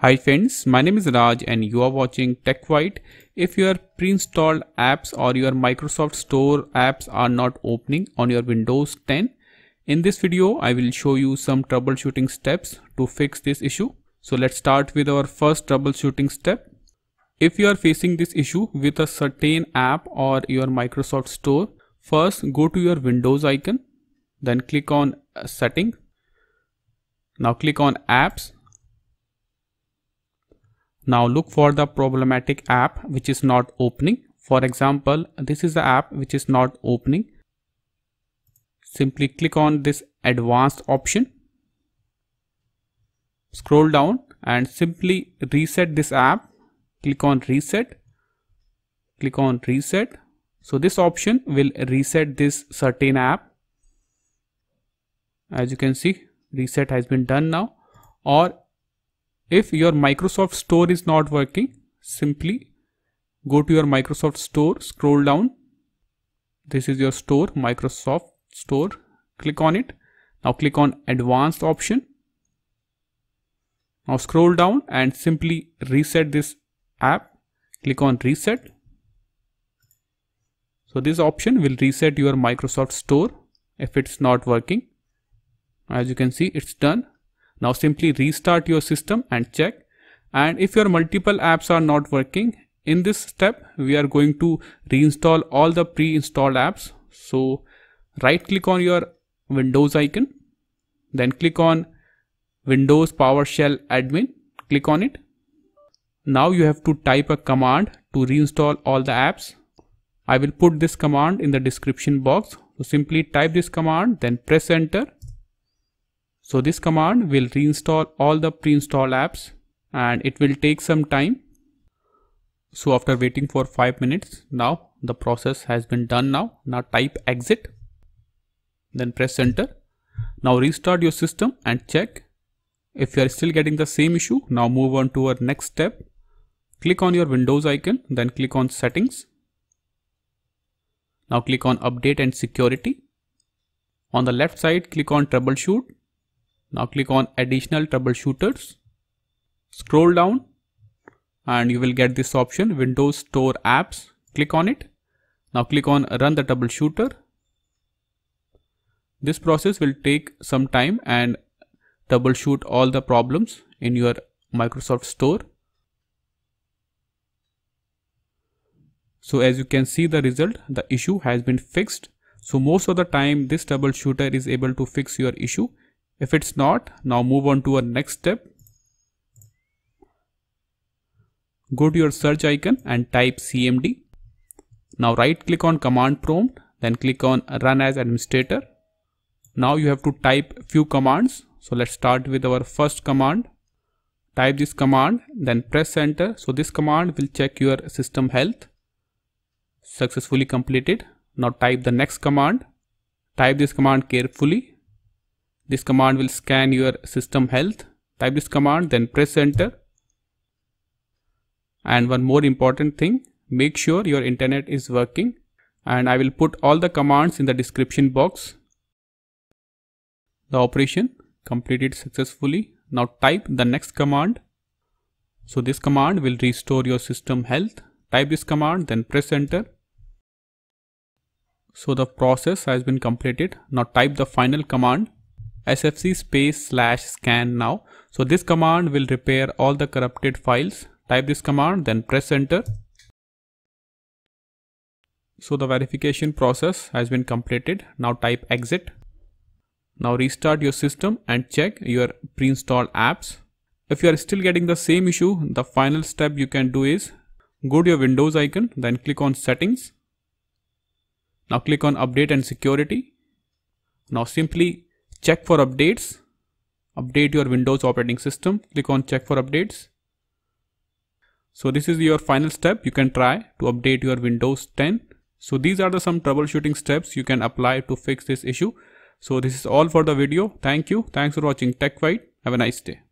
Hi friends, my name is Raj and you are watching TechWhite. If your pre-installed apps or your Microsoft Store apps are not opening on your Windows 10, in this video I will show you some troubleshooting steps to fix this issue. So let's start with our first troubleshooting step. If you are facing this issue with a certain app or your Microsoft Store, first go to your Windows icon, then click on Setting. Now click on Apps now look for the problematic app which is not opening. For example, this is the app which is not opening. Simply click on this advanced option. Scroll down and simply reset this app. Click on reset. Click on reset. So this option will reset this certain app. As you can see, reset has been done now. Or if your Microsoft Store is not working, simply go to your Microsoft Store, scroll down. This is your store, Microsoft Store. Click on it. Now click on advanced option. Now scroll down and simply reset this app. Click on reset. So this option will reset your Microsoft Store if it's not working. As you can see, it's done. Now simply restart your system and check. And if your multiple apps are not working, in this step, we are going to reinstall all the pre-installed apps. So right click on your Windows icon, then click on Windows PowerShell admin, click on it. Now you have to type a command to reinstall all the apps. I will put this command in the description box. So simply type this command, then press enter so this command will reinstall all the pre-installed apps and it will take some time. So after waiting for 5 minutes, now the process has been done now. Now type exit, then press enter. Now restart your system and check. If you are still getting the same issue, now move on to our next step. Click on your Windows icon, then click on settings. Now click on update and security. On the left side, click on troubleshoot now click on additional troubleshooters. Scroll down and you will get this option Windows Store Apps. Click on it. Now click on run the troubleshooter. This process will take some time and troubleshoot all the problems in your Microsoft Store. So as you can see the result, the issue has been fixed. So most of the time this troubleshooter is able to fix your issue if it's not, now move on to our next step. Go to your search icon and type CMD. Now right click on command prompt, then click on run as administrator. Now you have to type few commands. So let's start with our first command. Type this command, then press enter. So this command will check your system health. Successfully completed. Now type the next command. Type this command carefully this command will scan your system health. Type this command, then press enter. And one more important thing, make sure your internet is working. And I will put all the commands in the description box. The operation completed successfully. Now type the next command. So this command will restore your system health. Type this command, then press enter. So the process has been completed. Now type the final command sfc space slash scan now. So this command will repair all the corrupted files. Type this command then press enter. So the verification process has been completed. Now type exit. Now restart your system and check your pre-installed apps. If you are still getting the same issue, the final step you can do is go to your Windows icon, then click on settings. Now click on update and security. Now simply check for updates. Update your windows operating system. Click on check for updates. So this is your final step. You can try to update your windows 10 so these are the some troubleshooting steps you can apply to fix this issue. So this is all for the video. Thank you. Thanks for watching TechWhite have a nice day